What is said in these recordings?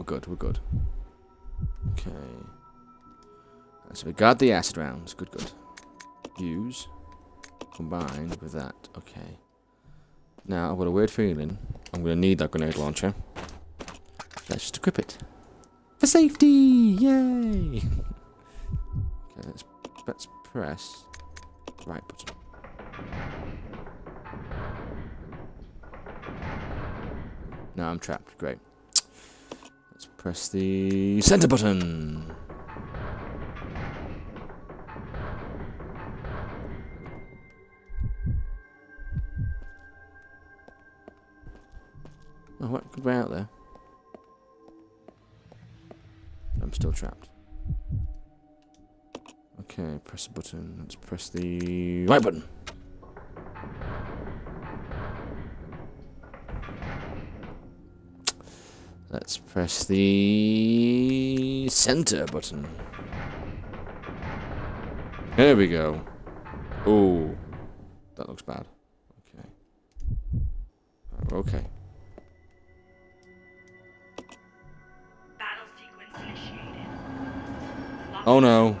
we're good, we're good. Okay. So we got the acid rounds. Good, good. Use. Combined with that. Okay. Now, I've got a weird feeling I'm going to need that grenade launcher. Let's just equip it. For safety! Yay! okay, let's, let's press right button. No, I'm trapped. Great. Press the center button. Oh, what? Good way out there. I'm still trapped. Okay, press the button. Let's press the right button. Let's press the center button. There we go. Oh, that looks bad. Okay. Oh, okay. Sequence initiated. Oh no.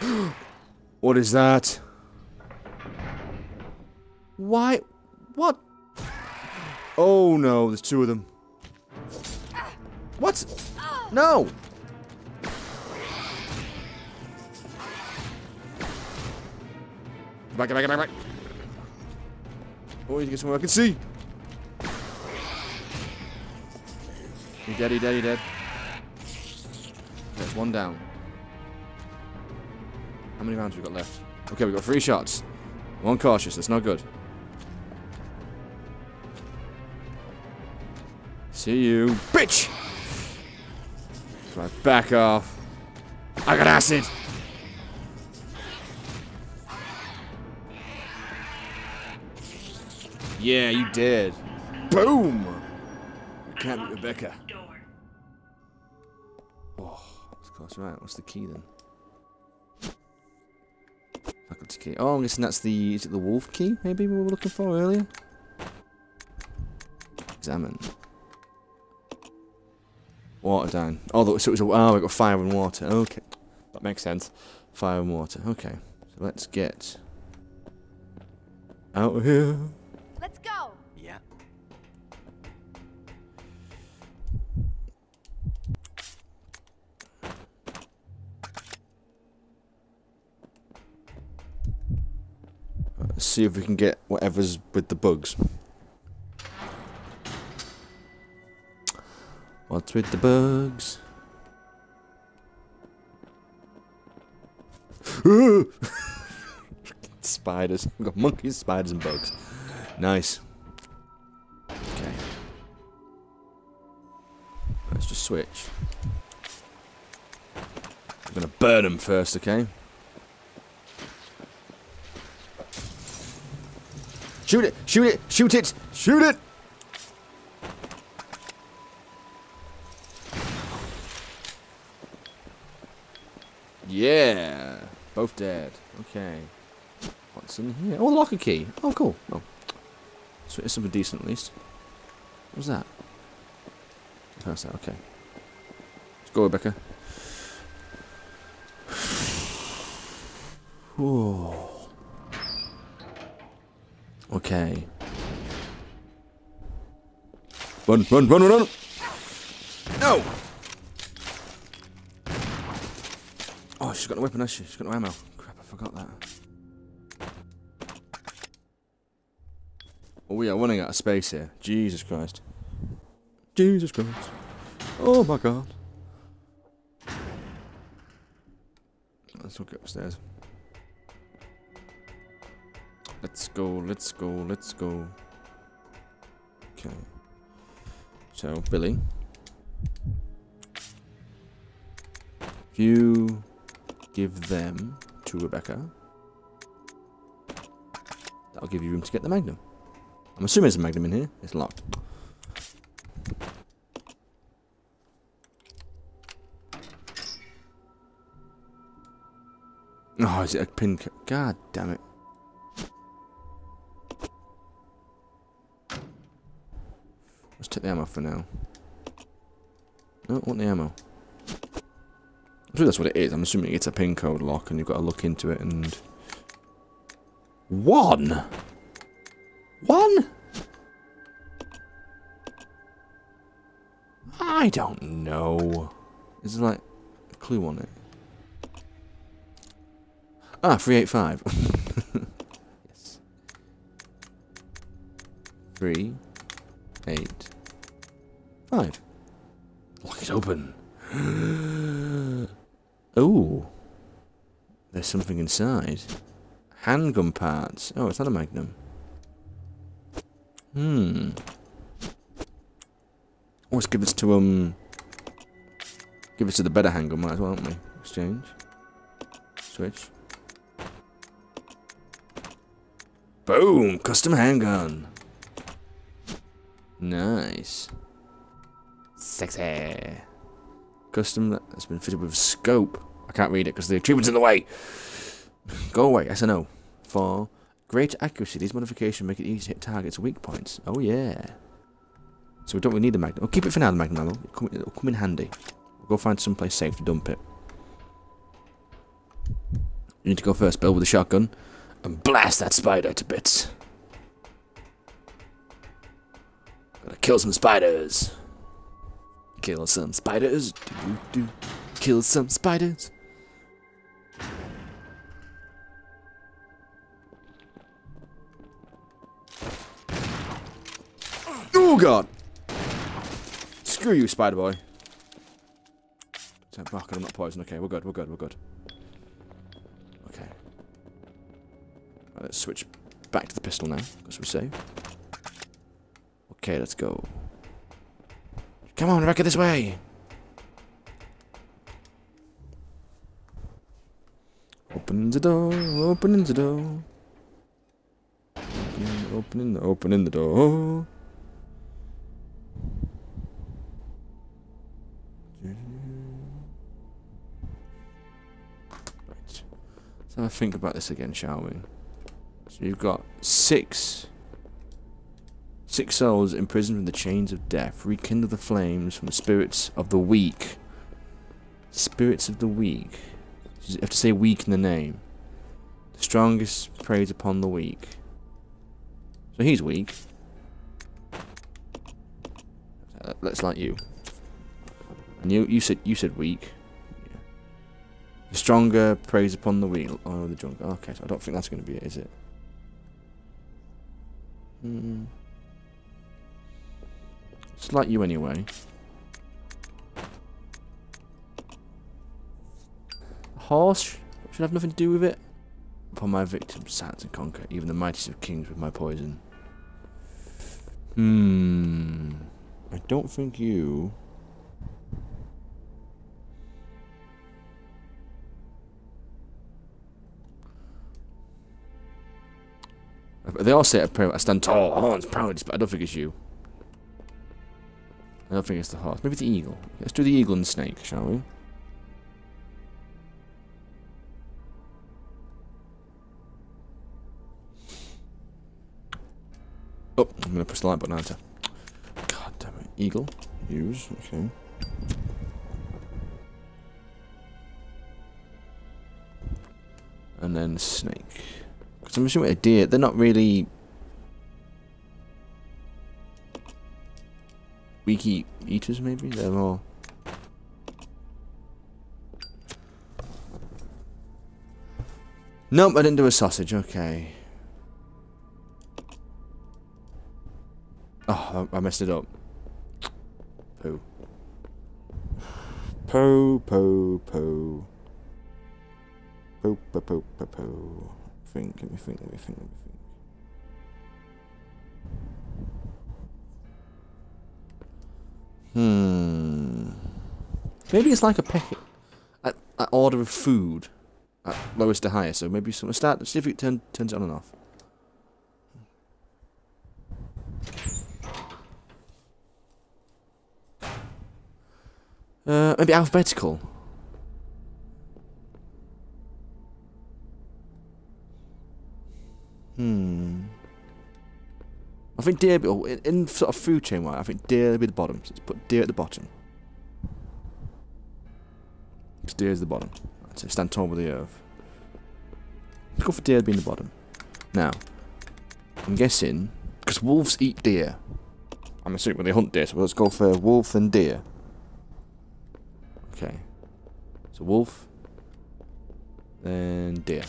what is that? Why? What? Oh no, there's two of them. What? No! Back, back, back, back. Oh, you get somewhere I can see. He dead, he dead, he dead. There's one down. How many rounds have we got left? Okay, we've got three shots. One cautious, that's not good. See you, bitch! Right, back off. I got acid! Yeah, you did. Boom! You can't beat Rebecca. Oh, that's close. Right, what's the key then? Faculty key. Oh, I'm guessing that's the is it the wolf key? Maybe we were looking for earlier. Examine. Water down. Oh, that- so it was a, oh, we got fire and water. Okay, that makes sense. Fire and water. Okay, so let's get out of here. Let's go. Yeah. Let's see if we can get whatever's with the bugs. What's with the bugs? spiders. Monkeys, spiders, and bugs. Nice. Okay. Let's just switch. I'm gonna burn them first, okay? Shoot it! Shoot it! Shoot it! Shoot it! Both dead. Okay. What's in here? Oh, locker key. Oh, cool. Oh. So it's something decent at least. What was that? How's that? Okay. Let's go, Rebecca. Okay. Run, run, run, run, run! No! Oh, she's got no weapon, has she? She's got no ammo. Crap, I forgot that. Oh, we are running out of space here. Jesus Christ. Jesus Christ. Oh my God. Let's look upstairs. Let's go, let's go, let's go. Okay. So, Billy. You give them to Rebecca, that'll give you room to get the Magnum. I'm assuming there's a Magnum in here. It's locked. Oh, is it a pin? God damn it. Let's take the ammo for now. don't want the ammo. I'm sure that's what it is. I'm assuming it's a pin code lock and you've got to look into it and... One? One? I don't know. Is there like a clue on it? Ah, 385. yes. 3, 8, 5. Lock it open. oh. There's something inside. Handgun parts. Oh, it's not a magnum. Hmm. Let's give this to, um... Give it to the better handgun, might as well, not we? Exchange. Switch. Boom! Custom handgun. Nice. Sexy. Custom that's been fitted with a scope. I can't read it because the achievement's in the way. Go away, SNO. For greater accuracy, these modifications make it easy to hit targets' weak points. Oh yeah. So we don't really need the magnum. We'll keep it for now, the magnum ammo. It'll come, it'll come in handy. We'll go find someplace safe to dump it. You need to go first, Bill, with the shotgun. And blast that spider to bits. Gotta kill some spiders. Kill some spiders. Do, do. Kill some spiders. Oh god! Screw you, Spider Boy. Fuck, I'm not poisoned. Okay, we're good, we're good, we're good. Okay. Right, let's switch back to the pistol now, because we're safe. Okay, let's go. Come on, Rebecca, this way! Open the door, opening the door. Opening, opening, opening the door. Think about this again, shall we? So you've got six six souls imprisoned in the chains of death. Rekindle the flames from the spirits of the weak. Spirits of the weak. You have to say weak in the name. The strongest preys upon the weak. So he's weak. Let's like you. And you you said you said weak. The stronger preys upon the weak. Oh, the drunk. Okay, so I don't think that's going to be it, is it? Hmm. It's like you anyway. Horse should have nothing to do with it. Upon my victims, sat and conquer, even the mightiest of kings with my poison. Hmm. I don't think you They all say I stand tall, horns, proud, but I don't think it's you. I don't think it's the horse. Maybe the eagle. Let's do the eagle and the snake, shall we? Oh, I'm gonna press the light button, aren't? God damn it. Eagle. Use. Okay. And then snake. Because I'm assuming a deer, they're not really weak eat eaters maybe? They're more Nope, I didn't do a sausage, okay. Oh, I, I messed it up. Poo. Poo, poo, poo. Poo, poo, poo, poo, poo think, let me think, let me think, let me think. Hmm. Maybe it's like a packet, an order of food, at lowest to highest. So maybe some start. See if it turn, turns it on and off. Uh, maybe alphabetical. Hmm. I think deer, oh, in, in sort of food chain, right? I think deer will be the bottom. So let's put deer at the bottom. deer is the bottom. It. Stand tall with the earth. Let's go for deer being the bottom. Now, I'm guessing because wolves eat deer. I'm assuming when they hunt deer, so let's go for wolf and deer. Okay. So wolf, then deer.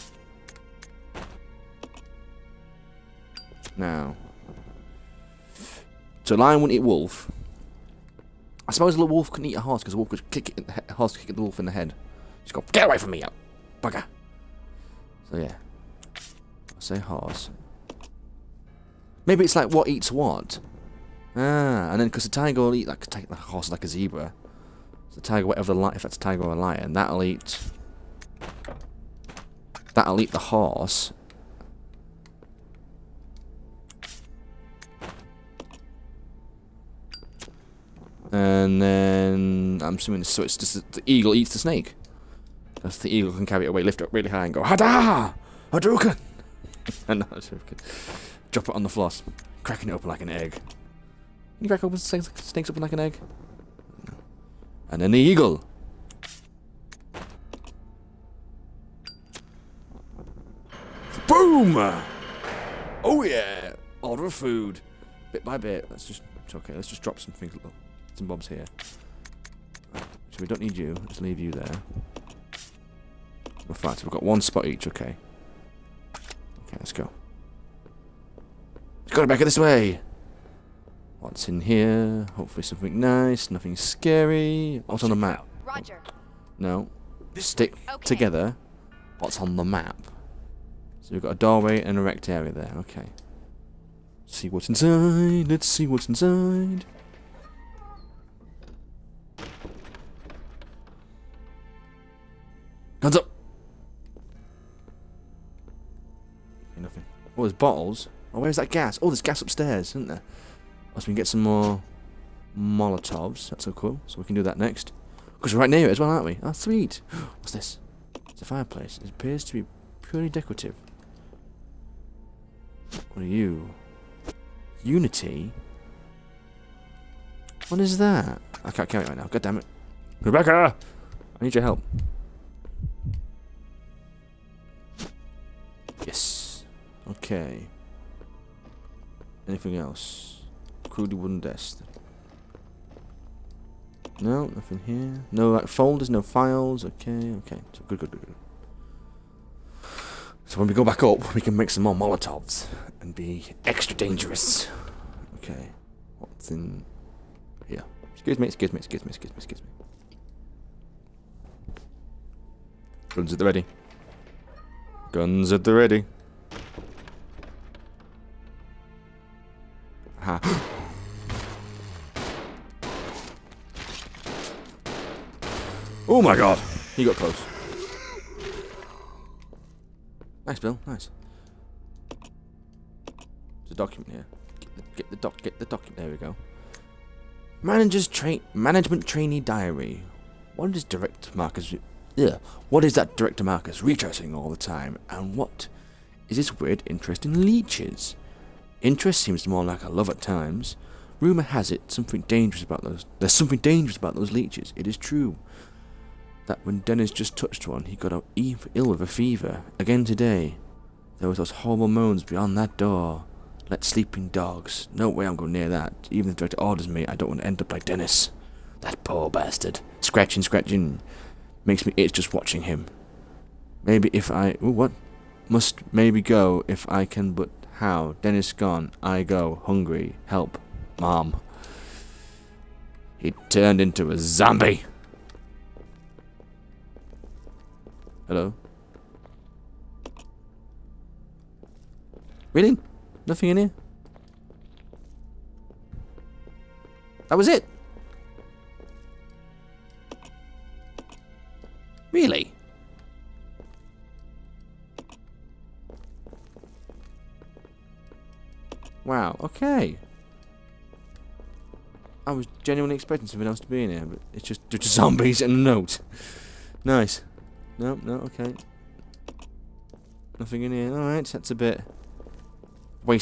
Now, so lion wouldn't eat wolf. I suppose a wolf couldn't eat a horse because a wolf could kick it in the he- horse kick the wolf in the head. Just go, get away from me, you bugger. So yeah, I'll say horse. Maybe it's like what eats what. Ah, and then because the tiger will eat like take the horse like a zebra. So the tiger, whatever the lion, if that's a tiger or a lion, that'll eat. That'll eat the horse. And then I'm assuming so it's just the eagle eats the snake. That's the eagle can carry it away, lift it up really high, and go Hada, Hadouken, and drop it on the floss, cracking it open like an egg. Can you crack open snakes, snakes open like an egg? And then the eagle. Boom! Oh yeah! Order of food. Bit by bit. Let's just, it's okay, let's just drop some things, some bobs here. So we don't need you, just leave you there. In fact, we've got one spot each, okay. Okay, let's go. Let's go back this way! What's in here? Hopefully something nice, nothing scary. What's on the map? Roger. No. Stick Okay. together. What's on the map? So we've got a doorway and a wrecked area there. Okay. See what's inside. Let's see what's inside. Nothing. Oh, there's bottles. Oh, where's that gas? Oh, there's gas upstairs, isn't there? Let's we can get some more Molotovs. That's so cool. So we can do that next. Because we're right near it as well, aren't we? Oh, sweet. What's this? It's a fireplace. It appears to be purely decorative. What are you? Unity? What is that? I can't carry it right now. God damn it. Rebecca! I need your help. Yes. Okay. Anything else? Crudely wooden desk. No, nothing here. No like folders, no files. Okay, okay. So good, good, good, good. So when we go back up, we can make some more Molotovs and be extra dangerous. Okay. What's in here? Excuse me, excuse me, excuse me, excuse me, excuse me. Guns at the ready. Guns at the ready. Ha. oh my god! He got close. Nice, Bill. Nice. There's a document here. Get the, get the doc. Get the document. There we go. Manager's train. Management trainee diary. What is Director Marcus? Yeah. What is that Director Marcus retracing all the time? And what is this weird interest in leeches? Interest seems more like a love at times. Rumor has it something dangerous about those. There's something dangerous about those leeches. It is true that when Dennis just touched one, he got ill with a fever. Again today, there was those horrible moans beyond that door. Let sleeping dogs. No way I'm going near that. Even if the director orders me, I don't want to end up like Dennis. That poor bastard. Scratching, scratching. Makes me itch just watching him. Maybe if I... Ooh, what? Must maybe go if I can, but how? Dennis gone. I go. Hungry. Help. Mom. He turned into a zombie. Hello? Really? Nothing in here? That was it? Really? Wow, okay. I was genuinely expecting something else to be in here, but it's just, just zombies and a note. Nice. No, no, okay. Nothing in here. Alright, that's a bit